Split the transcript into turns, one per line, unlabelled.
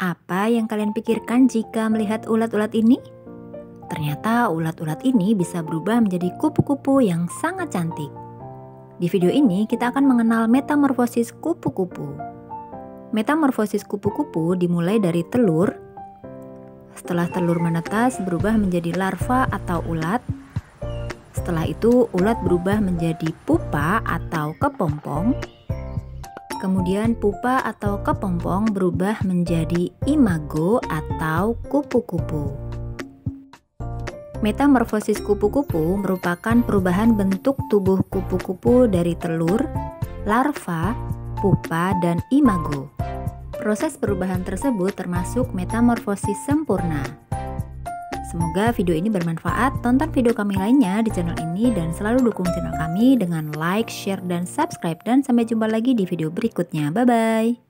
Apa yang kalian pikirkan jika melihat ulat-ulat ini? Ternyata ulat-ulat ini bisa berubah menjadi kupu-kupu yang sangat cantik. Di video ini kita akan mengenal metamorfosis kupu-kupu. Metamorfosis kupu-kupu dimulai dari telur. Setelah telur menetas berubah menjadi larva atau ulat. Setelah itu ulat berubah menjadi pupa atau kepompong Kemudian pupa atau kepompong berubah menjadi imago atau kupu-kupu. Metamorfosis kupu-kupu merupakan perubahan bentuk tubuh kupu-kupu dari telur, larva, pupa, dan imago. Proses perubahan tersebut termasuk metamorfosis sempurna. Semoga video ini bermanfaat. Tonton video kami lainnya di channel ini dan selalu dukung channel kami dengan like, share, dan subscribe. Dan sampai jumpa lagi di video berikutnya. Bye-bye.